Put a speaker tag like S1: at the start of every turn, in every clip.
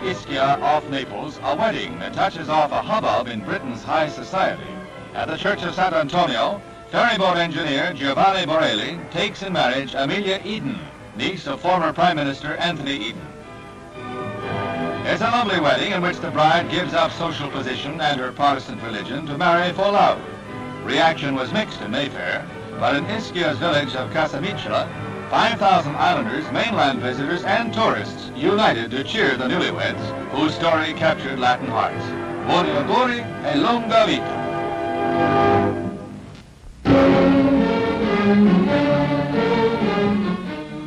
S1: Ischia off Naples a wedding that touches off a hubbub in Britain's high society. At the Church of San Antonio, ferryboat engineer Giovanni Borrelli takes in marriage Amelia Eden, niece of former Prime Minister Anthony Eden. It's a lovely wedding in which the bride gives up social position and her Protestant religion to marry for love. Reaction was mixed in Mayfair, but in Ischia's village of Casamicciola, 5,000 islanders, mainland visitors, and tourists united to cheer the newlyweds, whose story captured Latin hearts. Auguri e longa vita.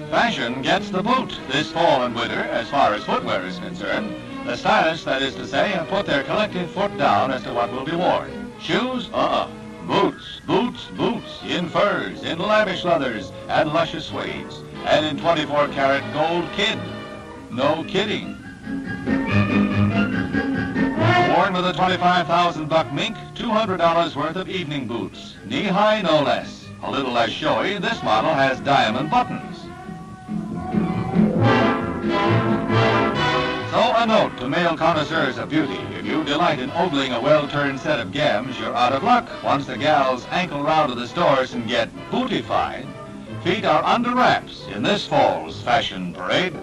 S1: Fashion gets the boot this fall and winter as far as footwear is concerned. The stylists, that is to say, have put their collective foot down as to what will be worn. Shoes? Uh-uh. Boots, boots, boots, in furs, in lavish leathers, and luscious suedes, and in 24-karat gold kid. No kidding. Worn with a 25,000 buck mink, $200 worth of evening boots. Knee-high, no less. A little less showy, this model has diamond buttons. A note to male connoisseurs of beauty. If you delight in ogling a well-turned set of gams, you're out of luck once the gals ankle round to the stores and get bootified. Feet are under wraps in this fall's fashion parade.